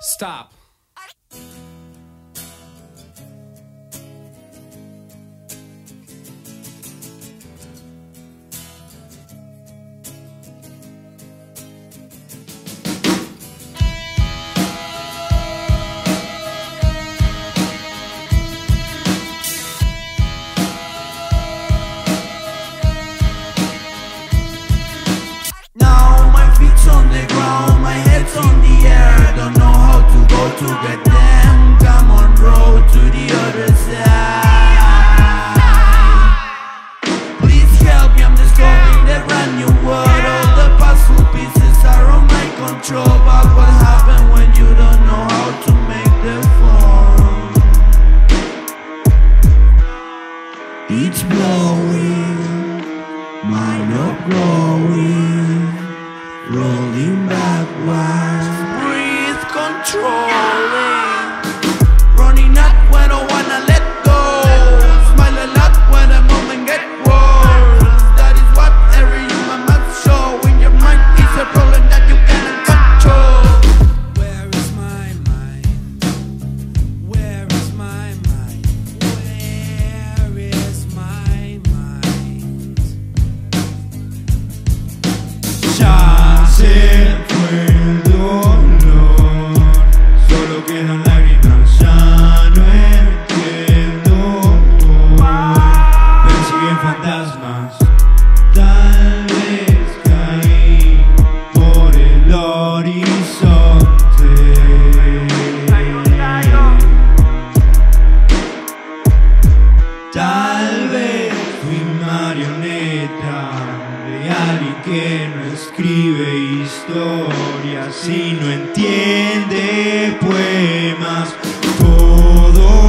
Stop. To get them. Come on, road to the other side. Please help me, I'm discovering the brand new world. All the puzzle pieces are on my control. But what happens when you don't know how to make the phone? It's blowing. Mind of growing, rolling backwards. Controlling, running out when I wanna let go. Smile a lot when the moment get worse. That is what every human must show. In your mind is a problem that you cannot control. Where is my mind? Where is my mind? Where is my mind? Ya quedan lágrimas, ya no entiendo. Persiguen fantasmas, tal vez caí por el horizonte. Tal vez fui marioneta de alguien que no escribe historias y no entiende poemas. Todo